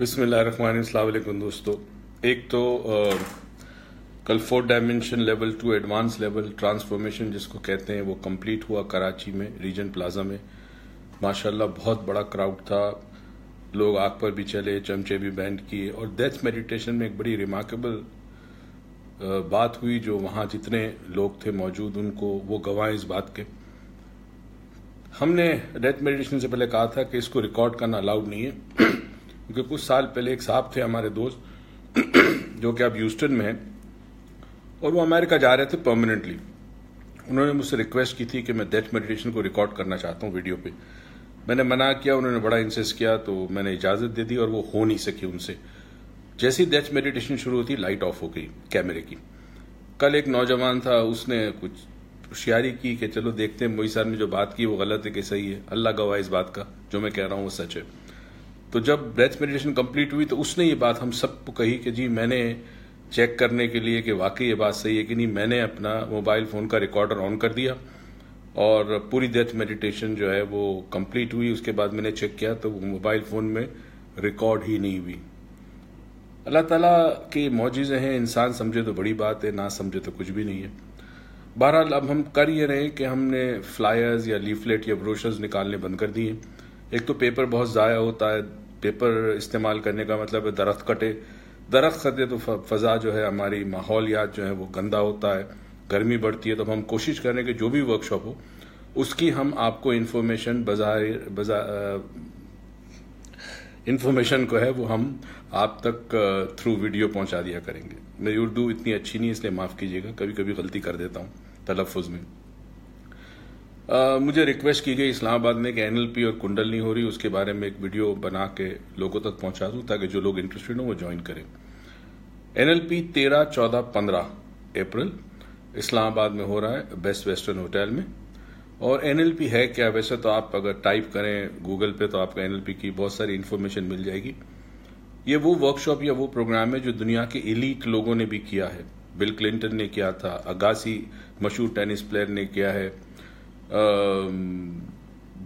بسم اللہ الرحمن السلام علیکم دوستو۔ ایک تو کل four dimension level to advance level transformation جس کو کہتے ہیں، وہ کمپلیٹ ہوا کراچی میں ریجن پلازا میں۔ ماشاءاللہ بہت بڑا کراؤڈ تھا۔ لوگ آگ پر بھی چلے، چمچے بھی بینڈ کیے۔ اور ڈیتھ میڈیٹیشن میں ایک بڑی ریمارکیبل بات ہوئی جو وہاں جتنے لوگ تھے موجود، ان کو وہ گواہ اس بات کے۔ ہم نے ڈیتھ میڈیٹیشن سے پہلے کہا تھا کہ اس کو ریکارڈ کرنا الاؤڈ نہیں ہے۔ کیونکہ کچھ سال پہلے ایک صاحب تھے ہمارے دوست، جو کہ اب یوسٹن میں ہیں، اور وہ امریکہ جا رہے تھے پرماننٹلی انہوں نے مجھ سے ریکویسٹ کی تھی کہ میں ڈیتھ میڈیٹیشن کو ریکارڈ کرنا چاہتا ہوں ویڈیو پہ۔ میں نے منع کیا، انہوں نے بڑا انسسٹ کیا، تو میں نے اجازت دے دی اور وہ ہو نہیں سکی ان سے۔ جیسی ڈیتھ میڈیٹیشن شروع ہوتی لائٹ آف ہو گئی کیمرے کی۔ کل ایک نوجوان تھا، اس نے کچھ ہوشیاری کی کہ چلو دیکھتے ہیں موئی صاحب نے جو بات کی وہ غلط ہے کہ صحیح ہے۔ اللہ گواہ اس بات کا، جو میں کہہ رہا ہوں وہ سچ ہے۔ تو جب ڈیتھ میڈیٹیشن کمپلیٹ ہوئی تو اس نے یہ بات ہم سب کو کہی کہ جی میں نے چیک کرنے کے لیے کہ واقعی یہ بات صحیح ہے کہ نہیں، میں نے اپنا موبائل فون کا ریکارڈر آن کر دیا اور پوری ڈیتھ میڈیٹیشن جو ہے وہ کمپلیٹ ہوئی، اس کے بعد میں نے چیک کیا تو وہ موبائل فون میں ریکارڈ ہی نہیں ہوئی۔ اللہ تعالیٰ کی معجزے ہیں، انسان سمجھے تو بڑی بات ہے، نہ سمجھے تو کچھ بھی نہیں ہے۔ بہرحال اب ہم کر یہ رہے کہ ہم نے فلائرز یا لیفلیٹ یا بروشرز نکالنے بند کر دیے۔ ایک تو پیپر بہت ضائع ہوتا ہے پیپر استعمال کرنے کا مطلب ہے، درخت کٹے۔ درخت کٹے تو فضا جو ہے، ہماری ماحولیات جو ہے وہ گندا ہوتا ہے، گرمی بڑھتی ہے۔ تو ہم کوشش کریں کہ جو بھی ورک شاپ ہو، اس کی ہم آپ کو انفارمیشن بظاہر انفارمیشن کو ہے، وہ ہم آپ تک تھرو ویڈیو پہنچا دیا کریں گے۔ میری اردو اتنی اچھی نہیں، اس لیے معاف کیجیے گا۔ کبھی کبھی غلطی کر دیتا ہوں تلفظ میں۔ مجھے ریکویسٹ کی گئی اسلام آباد میں کہ این ایل پی اور کنڈل نہیں ہو رہی، اس کے بارے میں ایک ویڈیو بنا کے لوگوں تک پہنچا دوں تاکہ جو لوگ انٹرسٹڈ ہوں وہ جوائن کریں۔ این ایل پی تیرہ چودہ پندرہ اپریل اسلام آباد میں ہو رہا ہے بیسٹ ویسٹرن ہوٹل میں۔ اور این ایل پی ہے کیا؟ ویسے تو آپ اگر ٹائپ کریں گوگل پہ تو آپ کو این ایل پی کی بہت ساری انفارمیشن مل جائے گی۔ یہ وہ ورک شاپ یا وہ پروگرام ہے جو دنیا کے ایلیٹ لوگوں نے بھی کیا ہے۔ بل کلنٹن نے کیا تھا اگاسی مشہور ٹینس پلیئر نے کیا ہے۔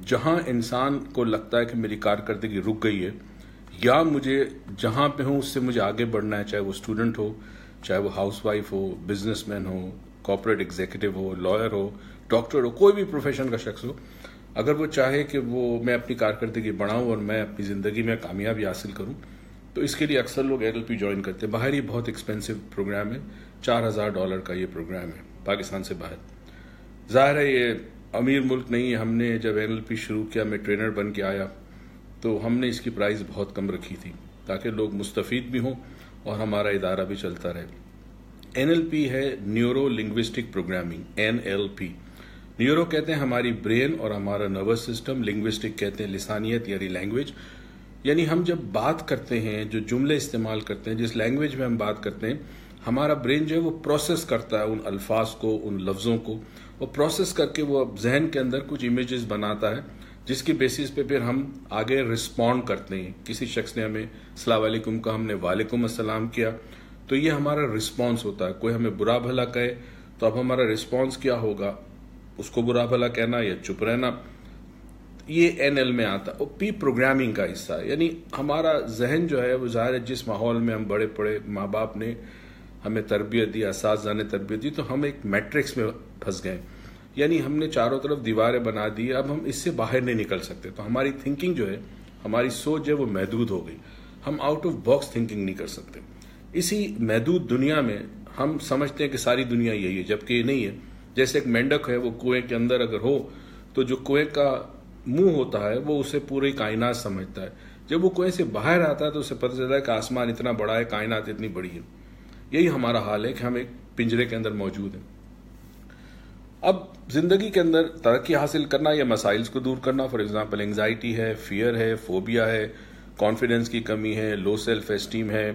جہاں انسان کو لگتا ہے کہ میری کارکردگی رک گئی ہے، یا مجھے جہاں پہ ہوں، اس سے مجھے آگے بڑھنا ہے، چاہے وہ اسٹوڈنٹ ہو، چاہے وہ ہاؤس وائف ہو بزنس مین ہو کارپوریٹ ایگزیکٹو ہو لائر ہو ڈاکٹر ہو، کوئی بھی پروفیشن کا شخص ہو، اگر وہ چاہے کہ وہ میں اپنی کارکردگی بڑھاؤں اور میں اپنی زندگی میں کامیابی حاصل کروں، تو اس کے لیے اکثر لوگ ایل ایل پی جوائن کرتے ہیں۔ باہر ہی بہت ایکسپینسو پروگرام ہے، چار ہزار ڈالر کا یہ پروگرام ہے، پاکستان سے باہر۔ ظاہر ہے یہ امیر ملک نہیں، ہم نے جب این ایل پی شروع کیا، میں ٹرینر بن کے آیا، تو ہم نے اس کی پرائز بہت کم رکھی تھی تاکہ لوگ مستفید بھی ہوں اور ہمارا ادارہ بھی چلتا رہے۔ این ایل پی ہے neuro linguistic programming, N L P. Neuro کہتے ہیں ہماری برین اور ہمارا نروس سسٹم، لنگوسٹک کہتے ہیں لسانیت یعنی لینگویج۔ یعنی ہم جب بات کرتے ہیں، جو جملے استعمال کرتے ہیں، جس لینگویج میں ہم بات کرتے ہیں، ہمارا برین جو ہے وہ پروسیس کرتا ہے ان الفاظ کو، ان لفظوں کو۔ وہ پروسیس کر کے وہ ذہن کے اندر کچھ امیجز بناتا ہے، جس کی بیسس پہ پھر ہم آگے رسپونڈ کرتے ہیں۔ کسی شخص نے ہمیں السلام علیکم کا ہم نے وعلیکم السلام کیا، تو یہ ہمارا رسپانس ہوتا ہے۔ کوئی ہمیں برا بھلا کہے تو اب ہمارا رسپانس کیا ہوگا؟ اس کو برا بھلا کہنا یا چپ رہنا؟ یہ این ایل میں آتا اور پی پروگرامنگ کا حصہ ہے۔ یعنی ہمارا ذہن جو ہے، وہ ظاہر ہے جس ماحول میں ہم بڑے پڑے ماں باپ نے ہمیں تربیت دی، اساتذہ نے تربیت دی، تو ہم ایک میٹرکس میں پھنس گئے۔ یعنی ہم نے چاروں طرف دیواریں بنا دی، اب ہم اس سے باہر نہیں نکل سکتے۔ تو ہماری تھنکنگ جو ہے، ہماری سوچ ہے، وہ محدود ہو گئی۔ ہم آؤٹ آف باکس تھنکنگ نہیں کر سکتے۔ اسی محدود دنیا میں ہم سمجھتے ہیں کہ ساری دنیا یہی ہے، جبکہ یہ نہیں ہے۔ جیسے ایک مینڈک ہے، وہ کنویں کے اندر اگر ہو، تو جو کنویں کا منہ ہوتا ہے، وہ اسے پوری کائنات سمجھتا ہے۔ جب وہ کنویں سے باہر آتا ہے، تو اسے پتہ چلتا ہے کہ آسمان اتنا بڑا ہے، کائنات اتنی بڑی ہے۔ یہی ہمارا حال ہے کہ ہم ایک پنجرے کے اندر موجود ہیں۔ اب زندگی کے اندر ترقی حاصل کرنا یا مسائل کو دور کرنا فار ایگزامپل انگزائٹی ہے فیئر ہے فوبیا ہے کانفیڈنس کی کمی ہے لو سیلف اسٹیم ہے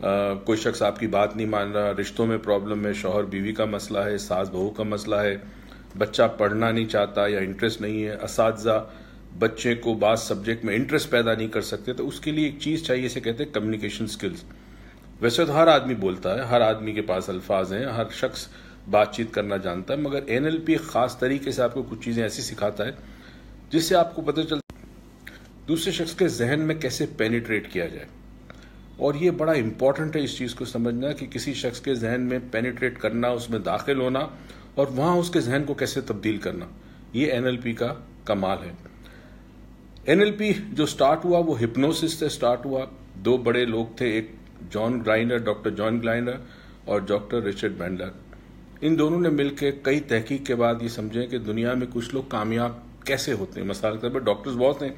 کوئی شخص آپ کی بات نہیں مان رہا، رشتوں میں پرابلم ہے، شوہر، بیوی کا مسئلہ ہے، ساس، بہو کا مسئلہ ہے، بچہ پڑھنا نہیں چاہتا یا انٹرسٹ نہیں ہے، اساتذہ، بچے کو بعض سبجیکٹ میں انٹرسٹ پیدا نہیں کر سکتے، تو اس کے لیے ایک چیز چاہیے، اسے کہتے ہیں کمیونیکیشن سکلز ویسے تو ہر آدمی بولتا ہے، ہر آدمی کے پاس الفاظ ہیں، ہر شخص بات چیت کرنا جانتا ہے، مگر این ایل پی خاص طریقے سے آپ کو کچھ چیزیں ایسی سکھاتا ہے، جس سے آپ کو پتہ چلتا دوسرے شخص کے ذہن میں کیسے پینیٹریٹ کیا جائے۔ اور یہ بڑا امپورٹنٹ ہے اس چیز کو سمجھنا کہ کسی شخص کے ذہن میں پینیٹریٹ کرنا، اس میں داخل ہونا، اور وہاں اس کے ذہن کو کیسے تبدیل کرنا۔ یہ این ایل پی کا کمال ہے۔ این ایل پی جو سٹارٹ ہوا، وہ ہپنوسس سے سٹارٹ ہوا۔ دو بڑے لوگ تھے، ایک John Grinder doctor John Grinder اور ڈاکٹر رچرڈ بینڈر ان دونوں نے مل کے کئی تحقیق کے بعد یہ سمجھیں کہ دنیا میں کچھ لوگ کامیاب کیسے ہوتے ہیں؟ مثال کے طور پر ڈاکٹرز بہت ہیں،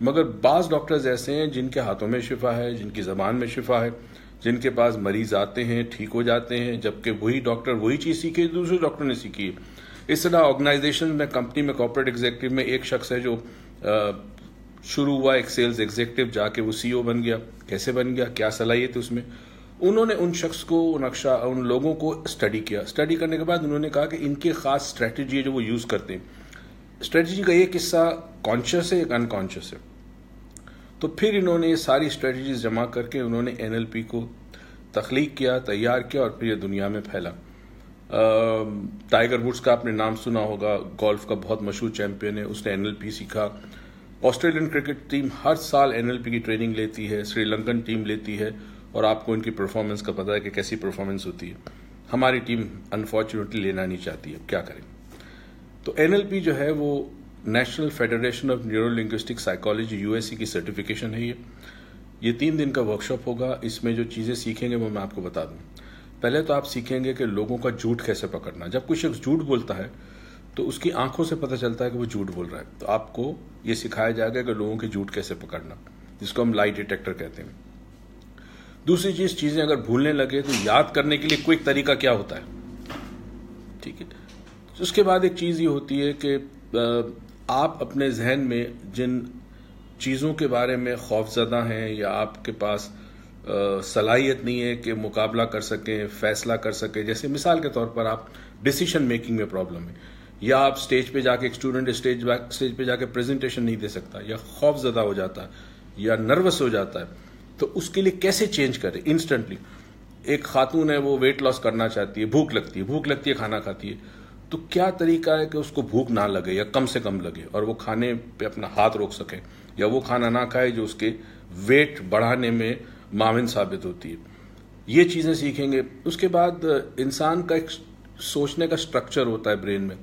مگر بعض ڈاکٹرز ایسے ہیں جن کے ہاتھوں میں شفا ہے، جن کی زبان میں شفا ہے، جن کے پاس مریض آتے ہیں، ٹھیک ہو جاتے ہیں، جبکہ وہی ڈاکٹر وہی چیز سیکھی دوسرے ڈاکٹر نے سیکھی ہے۔ اس طرح آرگنائزیشن میں، کمپنی میں کارپوریٹ ایگزیکٹو میں ایک شخص ہے جو شروع ہوا ایک سیلز ایگزیکٹو جا کے وہ سی او بن گیا۔ کیسے بن گیا؟ کیا صلاحیت اس میں؟ انہوں نے ان شخص کو نقشہ، ان لوگوں کو اسٹڈی کیا۔ اسٹڈی کرنے کے بعد انہوں نے کہا کہ ان کی خاص اسٹریٹجی ہے جو وہ یوز کرتے ہیں۔ اسٹریٹجی کا ایک حصہ کانشیس ہے ایک انکانشیس ہے؟ تو پھر انہوں نے یہ ساری اسٹریٹجیز جمع کر کے انہوں نے این ایل پی کو تخلیق کیا، تیار کیا اور پھر یہ دنیا میں پھیلا۔ ٹائیگر وڈس کا آپ نے نام سنا ہوگا گولف کا بہت مشہور چیمپئن ہے، اس نے این ایل پی سیکھا۔ آسٹریلین کرکٹ ٹیم ہر سال این ایل پی کی ٹریننگ لیتی ہے سری لنکن ٹیم لیتی ہے۔ اور آپ کو ان کی پرفارمنس کا پتا ہے کہ کیسی پرفارمنس ہوتی ہے۔ ہماری ٹیم انفارچونیٹلی لینا نہیں چاہتی ہے کیا کریں؟ تو این ایل پی جو ہے وہ national federation of neuro linguistic psychology U S C کی سرٹیفکیشن ہے یہ۔ یہ تین دن کا ورکشاپ ہوگا، اس میں جو چیزیں سیکھیں گے وہ میں آپ کو بتا دوں۔ پہلے تو آپ سیکھیں گے کہ لوگوں کا جھوٹ کیسے پکڑنا جب کوئی شخص جھوٹ بولتا ہے تو اس کی آنکھوں سے پتہ چلتا ہے کہ وہ جھوٹ بول رہا ہے۔ تو آپ کو یہ سکھایا جائے گا کہ لوگوں کے جھوٹ کیسے پکڑنا، جس کو ہم لائٹ ڈیٹیکٹر کہتے ہیں۔ دوسری چیز، چیزیں اگر بھولنے لگے تو یاد کرنے کے لیے کوئی طریقہ کیا ہوتا ہے؟ ٹھیک ہے؟ اس کے بعد ایک چیز یہ ہوتی ہے کہ آپ اپنے ذہن میں جن چیزوں کے بارے میں خوف زدہ ہیں یا آپ کے پاس صلاحیت نہیں ہے کہ مقابلہ کر سکیں، فیصلہ کر سکیں، جیسے مثال کے طور پر آپ ڈسیشن میکنگ میں پرابلم ہے یا آپ اسٹیج پہ جا کے ایک اسٹوڈنٹ اسٹیج اسٹیج پہ جا کے پریزنٹیشن نہیں دے سکتا، یا خوف زدہ ہو جاتا ہے یا نروس ہو جاتا ہے۔ تو اس کے لیے کیسے چینج کرے؟ انسٹنٹلی ایک خاتون ہے، وہ ویٹ لاس کرنا چاہتی ہے، بھوک لگتی ہے، بھوک لگتی ہے، کھانا کھاتی ہے۔ تو کیا طریقہ ہے کہ اس کو بھوک نہ لگے یا کم سے کم لگے اور وہ کھانے پہ اپنا ہاتھ روک سکے یا وہ کھانا نہ کھائے جو اس کے ویٹ بڑھانے میں معاون ثابت ہوتی ہے؟ یہ چیزیں سیکھیں گے۔ اس کے بعد انسان کا ایک سوچنے کا سٹرکچر ہوتا ہے برین میں۔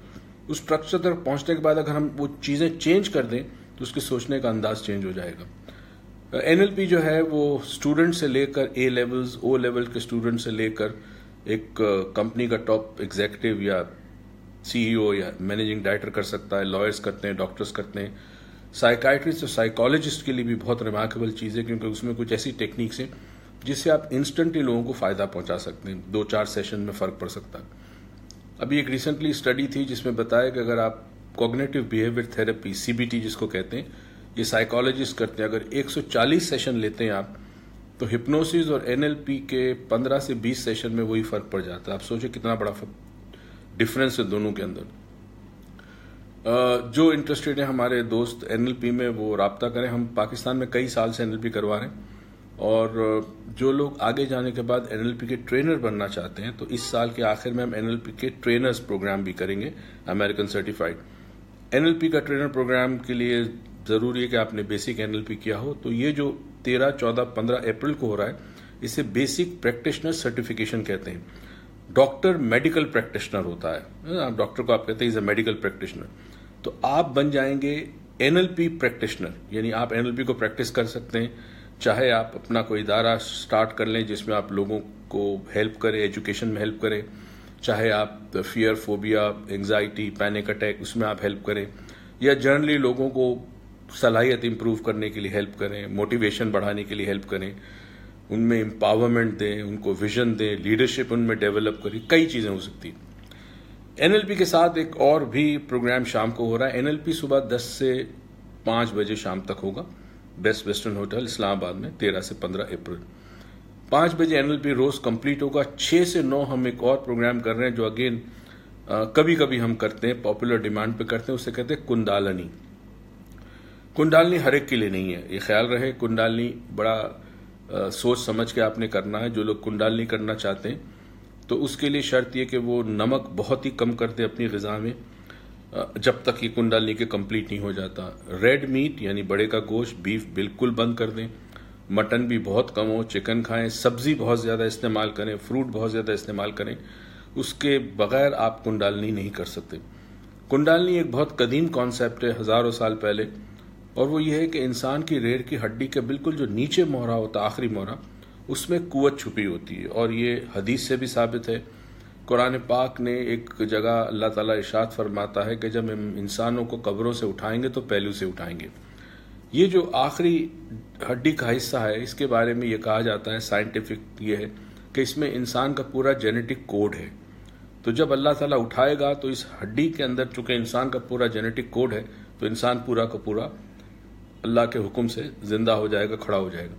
اس سٹرکچر تک پہنچنے کے بعد اگر ہم وہ چیزیں چینج کر دیں تو اس کے سوچنے کا انداز چینج ہو جائے گا۔ این ایل پی جو ہے وہ اسٹوڈنٹ سے لے کر اے لیولز او لیول کے اسٹوڈنٹ سے لے کر ایک کمپنی کا ٹاپ ایگزیکٹو یا سی ای او یا مینیجنگ ڈائریکٹر کر سکتا ہے لائرس کرتے ہیں ڈاکٹرس کرتے ہیں. سائیکائٹرسٹ اور سائیکالوجسٹ کے لیے بھی بہت ریمارکیبل چیز ہے کیونکہ اس میں کچھ ایسی ٹیکنیکس ہیں جس سے آپ انسٹنٹلی لوگوں کو فائدہ پہنچا سکتے ہیں. دو چار سیشن میں فرق پڑ سکتا ہے. ابھی ایک ریسنٹلی اسٹڈی تھی جس میں بتایا کہ اگر آپ cognitive behaviour therapy C B T جس کو کہتے ہیں یہ سائیکالوجسٹ کرتے ہیں۔ اگر ایک سو چالیس سیشن لیتے ہیں آپ، تو ہپنوسز اور این ایل پی کے پندرہ سے بیس سیشن میں وہی فرق پڑ جاتا ہے۔ آپ سوچیں کتنا بڑا ڈفرینس ہے دونوں کے اندر۔ جو انٹرسٹیڈ ہیں ہمارے دوست این ایل پی میں، وہ رابطہ کریں۔ ہم پاکستان میں کئی سال سے این ایل پی کروا رہے ہیں۔ اور جو لوگ آگے جانے کے بعد این ایل پی کے ٹرینر بننا چاہتے ہیں، تو اس سال کے آخر میں ہم این ایل پی کے ٹرینرز پروگرام بھی کریں گے American certified N L P کا ٹرینر پروگرام کے لیے ضروری ہے کہ آپ نے بیسک این ایل پی کیا ہو۔ تو یہ جو تیرہ، چودہ، پندرہ اپریل کو ہو رہا ہے، اسے بیسک پریکٹیشنر سرٹیفکیشن کہتے ہیں۔ ڈاکٹر میڈیکل پریکٹیشنر ہوتا ہے۔ آپ ڈاکٹر کو آپ کہتے ہیں میڈیکل پریکٹیشنر تو آپ بن جائیں گے این ایل پی پریکٹیشنر یعنی آپ این ایل پی کو پریکٹس کر سکتے ہیں۔ چاہے آپ اپنا کوئی ادارہ سٹارٹ کر لیں جس میں آپ لوگوں کو ہیلپ کریں ایجوکیشن میں ہیلپ کریں چاہے آپ fear phobia anxiety panic attack اس میں آپ ہیلپ کریں۔ یا جنرلی لوگوں کو صلاحیت امپروو کرنے کے لیے ہیلپ کریں موٹیویشن بڑھانے کے لیے ہیلپ کریں، ان میں امپاورمنٹ دیں، ان کو ویژن دیں لیڈرشپ ان میں ڈیولپ کریں، کئی چیزیں ہو سکتی این ایل پی کے ساتھ ایک اور بھی پروگرام شام کو ہو رہا ہے۔ این ایل پی صبح دس سے پانچ بجے شام تک ہوگا۔ بیسٹ ویسٹرن ہوٹل اسلام آباد میں، تیرہ سے پندرہ اپریل۔ پانچ بجے این ایل پی روز کمپلیٹ ہوگا۔ چھ سے نو ہم ایک اور پروگرام کر رہے ہیں جو اگین کبھی کبھی ہم کرتے ہیں پاپولر ڈیمانڈ پہ کرتے ہیں، اسے کہتے ہیں کنڈالنی کنڈالنی ہر ایک کے لیے نہیں ہے، یہ خیال رہے کنڈالنی بڑا سوچ سمجھ کے آپ نے کرنا ہے، جو لوگ کنڈالنی کرنا چاہتے ہیں۔ تو اس کے لیے شرط یہ کہ وہ نمک بہت ہی کم کرتے اپنی غذا میں جب تک یہ کنڈالنی کے کمپلیٹ نہیں ہو جاتا۔ ریڈ میٹ یعنی بڑے کا گوشت، بیف بالکل بند کر دیں۔ مٹن بھی بہت کم ہو، چکن کھائیں، سبزی بہت زیادہ استعمال کریں، فروٹ بہت زیادہ استعمال کریں۔ اس کے بغیر آپ کنڈالنی نہیں کر سکتے۔ کنڈالنی ایک بہت قدیم کانسیپٹ ہے، ہزاروں سال پہلے۔ اور وہ یہ ہے کہ انسان کی ریڑھ کی ہڈی کے بالکل جو نیچے مہرا ہوتا آخری مہرا اس میں قوت چھپی ہوتی ہے۔ اور یہ حدیث سے بھی ثابت ہے۔ قرآن پاک نے ایک جگہ اللہ تعالیٰ اشاد فرماتا ہے کہ جب ہم انسانوں کو قبروں سے اٹھائیں گے تو پہلو سے اٹھائیں گے۔ یہ جو آخری ہڈی کا حصہ ہے، اس کے بارے میں یہ کہا جاتا ہے سائنٹیفک یہ ہے کہ اس میں انسان کا پورا جینیٹک کوڈ ہے۔ تو جب اللہ تعالیٰ اٹھائے گا تو اس ہڈی کے اندر، چونکہ انسان کا پورا جینیٹک کوڈ ہے، تو انسان پورا کا پورا اللہ کے حکم سے زندہ ہو جائے گا، کھڑا ہو جائے گا۔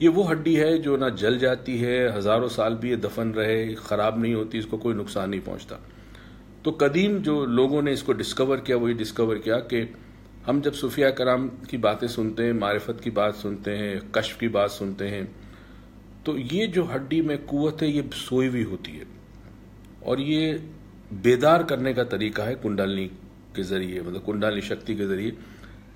یہ وہ ہڈی ہے جو نہ جل جاتی ہے، ہزاروں سال بھی یہ دفن رہے، خراب نہیں ہوتی، اس کو کوئی نقصان نہیں پہنچتا۔ تو قدیم جو لوگوں نے اس کو ڈسکور کیا، وہی ڈسکور کیا کہ ہم جب صوفیہ کرام کی باتیں سنتے ہیں، معرفت کی بات سنتے ہیں، کشف کی بات سنتے ہیں، تو یہ جو ہڈی میں قوت ہے، یہ سوئی ہوئی ہوتی ہے۔ اور یہ بیدار کرنے کا طریقہ ہے کنڈالنی کے ذریعے مطلب کنڈالنی شکتی کے ذریعے۔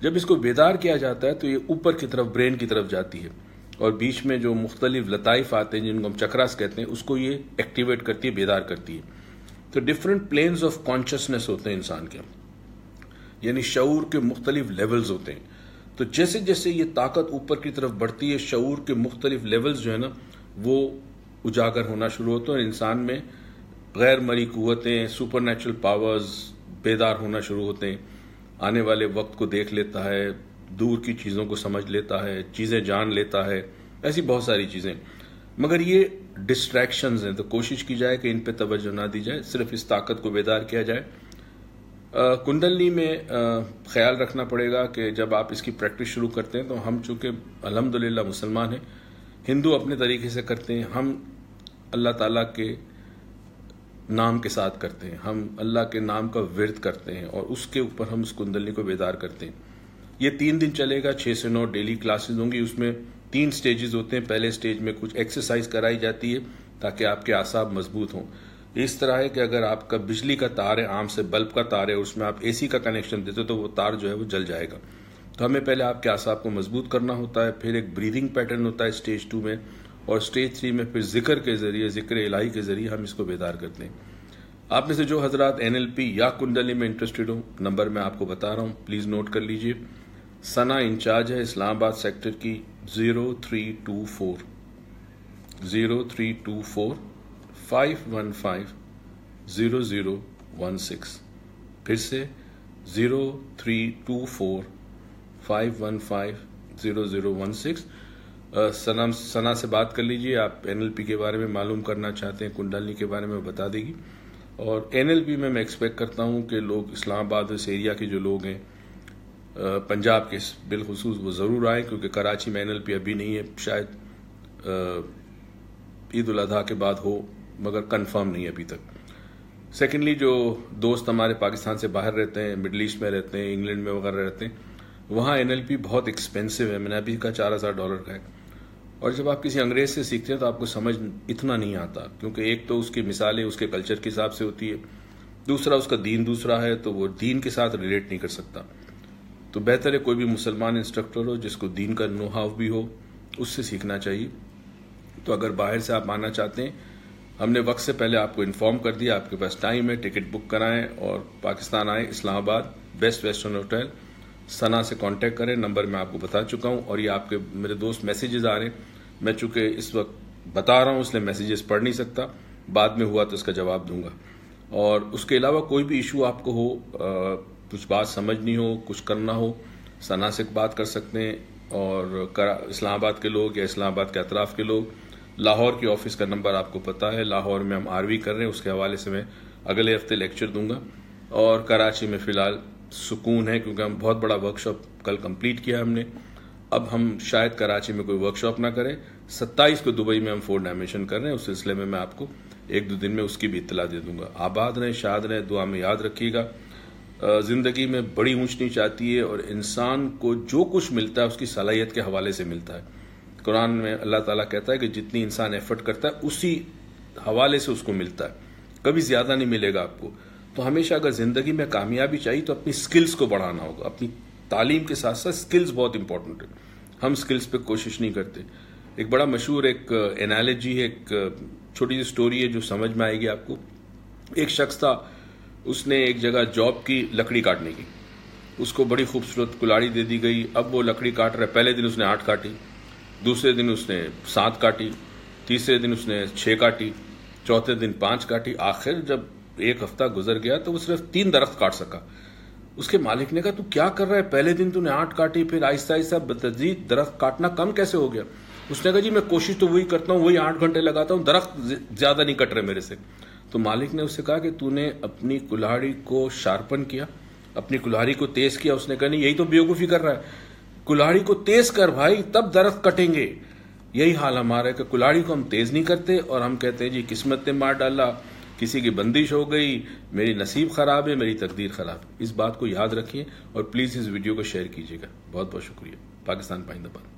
جب اس کو بیدار کیا جاتا ہے تو یہ اوپر کی طرف برین کی طرف جاتی ہے اور بیچ میں جو مختلف لطائف آتے ہیں جن کو ہم چکراس کہتے ہیں، اس کو یہ ایکٹیویٹ کرتی ہے، بیدار کرتی ہے۔ تو ڈفرینٹ پلینز آف کانشیسنیس ہوتے ہیں انسان کے۔ یعنی شعور کے مختلف لیولز ہوتے ہیں۔ تو جیسے جیسے یہ طاقت اوپر کی طرف بڑھتی ہے، شعور کے مختلف لیولز جو ہے نا، وہ اجاگر ہونا شروع ہوتے ہیں اور انسان میں غیر مری قوتیں سپر نیچرل پاورز بیدار ہونا شروع ہوتے ہیں۔ آنے والے وقت کو دیکھ لیتا ہے، دور کی چیزوں کو سمجھ لیتا ہے، چیزیں جان لیتا ہے، ایسی بہت ساری چیزیں۔ مگر یہ ڈسٹریکشنز ہیں، تو کوشش کی جائے کہ ان پہ توجہ نہ دی جائے، صرف اس طاقت کو بیدار کیا جائے۔ کنڈلنی میں خیال رکھنا پڑے گا کہ جب آپ اس کی پریکٹس شروع کرتے ہیں تو ہم چونکہ الحمد مسلمان ہیں، ہندو اپنے طریقے سے کرتے ہیں، ہم اللہ تعالیٰ کے نام کے ساتھ کرتے ہیں۔ ہم اللہ کے نام کا ورد کرتے ہیں اور اس کے اوپر ہم اس کنڈلنی کو بیدار کرتے ہیں۔ یہ تین دن چلے گا، چھ سے نو ڈیلی کلاسز ہوں گی۔ اس میں تین سٹیجز ہوتے ہیں۔ پہلے سٹیج میں کچھ ایکسرسائز کرائی جاتی ہے تاکہ آپ کے اعصاب مضبوط ہوں۔ اس طرح ہے کہ اگر آپ کا بجلی کا تار ہے عام سے بلب کا تار ہے اس میں آپ اے سی کا کنیکشن دیتے تو وہ تار جو ہے وہ جل جائے گا۔ تو ہمیں پہلے آپ کے اعصاب کو مضبوط کرنا ہوتا ہے۔ پھر ایک بریدنگ پیٹرن ہوتا ہے اسٹیج ٹو میں۔ اور اسٹیج تھری میں پھر ذکر کے ذریعے، ذکر الہی کے ذریعے ہم اس کو بیدار کرتے ہیں آپ میں سے جو حضرات این ایل پی یا کنڈلی میں انٹرسٹڈ ہوں، نمبر میں آپ کو بتا رہا ہوں پلیز نوٹ کر لیجیے۔ سنا انچارج ہے اسلام آباد سیکٹر کی zero three two four. Zero three two four five one five zero zero one six. پھر سے zero three two four five one five zero zero one six. سنا سے بات کر لیجیے، آپ این ایل پی کے بارے میں معلوم کرنا چاہتے ہیں، کنڈلنی کے بارے میں بتا دے گی۔ اور این ایل پی میں میں ایکسپیکٹ کرتا ہوں کہ لوگ اسلام آباد، اس ایریا کے جو لوگ ہیں پنجاب کے بالخصوص وہ ضرور آئے کیونکہ کراچی میں این ایل پی ابھی نہیں ہے، شاید عید الاضحیٰ کے بعد ہو، مگر کنفرم نہیں ابھی تک۔ سیکنڈلی جو دوست ہمارے پاکستان سے باہر رہتے ہیں مڈل ایسٹ میں رہتے ہیں، انگلینڈ میں وغیرہ رہتے ہیں وہاں این ایل پی بہت ایکسپینسو ہے، میں نے ابھی کا چار ہزار ڈالر کا ہے۔ اور جب آپ کسی انگریز سے سیکھتے ہیں تو آپ کو سمجھ اتنا نہیں آتا، کیونکہ ایک تو اس کی مثالیں، اس کے کلچر کے حساب سے ہوتی ہے، دوسرا اس کا دین دوسرا ہے، تو وہ دین کے ساتھ ریلیٹ نہیں کر سکتا۔ تو بہتر ہے کوئی بھی مسلمان انسٹرکٹر ہو، جس کو دین کا نو بھی ہو، اس سے سیکھنا چاہیے۔ تو اگر باہر سے آپ آنا چاہتے ہیں، ہم نے وقت سے پہلے آپ کو انفارم کر دیا، آپ کے پاس ٹائم ہے ٹکٹ بک کرائیں اور پاکستان آئیں، اسلام آباد بیسٹ ویسٹرن ہوٹل سنا سے کانٹیکٹ کریں، نمبر میں آپ کو بتا چکا ہوں اور یہ آپ کے میرے دوست میسیجز آ رہے ہیں۔ میں چونکہ اس وقت بتا رہا ہوں، اس لیے میسیجز پڑھ نہیں سکتا۔ بعد میں ہوا تو اس کا جواب دوں گا۔ اور اس کے علاوہ کوئی بھی ایشو آپ کو ہو کچھ بات سمجھنی ہو، کچھ کرنا ہو، ثنا سے بات کر سکتے ہیں۔ اور اسلام آباد کے لوگ یا اسلام آباد کے اطراف کے لوگ، لاہور کی آفس کا نمبر آپ کو پتا ہے۔ لاہور میں ہم آروی کر رہے ہیں، اس کے حوالے سے میں اگلے ہفتے لیکچر دوں گا۔ اور کراچی میں فی الحال سکون ہے کیونکہ ہم بہت بڑا ورک شاپ کل کمپلیٹ کیا ہم نے۔ اب ہم شاید کراچی میں کوئی ورک شاپ نہ کریں۔ ستائیس کو دبئی میں ہم فور ڈائمینشن کر رہے ہیں۔ اس سلسلے میں میں آپ کو ایک دو دن میں اس کی بھی اطلاع دے دوں گا۔ آباد رہیں، شاد رہیں، دعا میں یاد رکھیے گا۔ زندگی میں بڑی اونچ نیچ آتی ہے اور انسان کو جو کچھ ملتا ہے اس کی صلاحیت کے حوالے سے ملتا ہے۔ قرآن میں اللہ تعالیٰ کہتا ہے کہ جتنی انسان ایفرٹ کرتا ہے، اسی حوالے سے اس کو ملتا ہے۔ کبھی زیادہ نہیں ملے گا آپ کو۔ تو ہمیشہ اگر زندگی میں کامیابی چاہیے تو اپنی سکلز کو بڑھانا ہوگا۔ اپنی تعلیم کے ساتھ ساتھ سکلز بہت امپورٹنٹ ہے ہم سکلز پہ کوشش نہیں کرتے۔ ایک بڑا مشہور ایک انالوجی ہے، ایک چھوٹی سی سٹوری ہے جو سمجھ میں آئے گی آپ کو۔ ایک شخص تھا، اس نے ایک جگہ جاب کی لکڑی کاٹنے کی۔ اس کو بڑی خوبصورت کلاڑی دے دی گئی۔ اب وہ لکڑی کاٹ رہا ہے۔ پہلے دن اس نے آٹھ کاٹی، دوسرے دن اس نے سات کاٹی، تیسرے دن اس نے چھ کاٹی، چوتھے دن پانچ کاٹی۔ آخر جب ایک ہفتہ گزر گیا تو وہ صرف تین درخت کاٹ سکا۔ اس کے مالک نے کہا، تو کیا کر رہا ہے؟ پہلے دن تو نے آٹھ کاٹی پھر آہستہ آہستہ بتدریج درخت کاٹنا کم کیسے ہو گیا؟ اس نے کہا جی میں کوشش تو وہی کرتا ہوں، وہی آٹھ گھنٹے لگاتا ہوں، درخت زیادہ نہیں کٹ رہے میرے سے۔ تو مالک نے اس سے کہا کہ تو نے اپنی کلاڑی کو شارپن کیا، اپنی کلاڑی کو تیز کیا۔ اس نے کہا، نہیں، یہی تو بیوگوفی کر رہا ہے۔ کلاڑی کو تیز کر بھائی، تب درخت کٹیں گے۔ یہی حال ہمارا ہے کہ کلاڑی کو ہم تیز نہیں کرتے اور ہم کہتے ہیں جی قسمت نے مار ڈالا۔ کسی کی بندش ہو گئی، میری نصیب خراب ہے، میری تقدیر خراب ہے۔ اس بات کو یاد رکھیے اور پلیز اس ویڈیو کو شیئر کیجیے گا۔ بہت بہت شکریہ۔ پاکستان پائندہ بند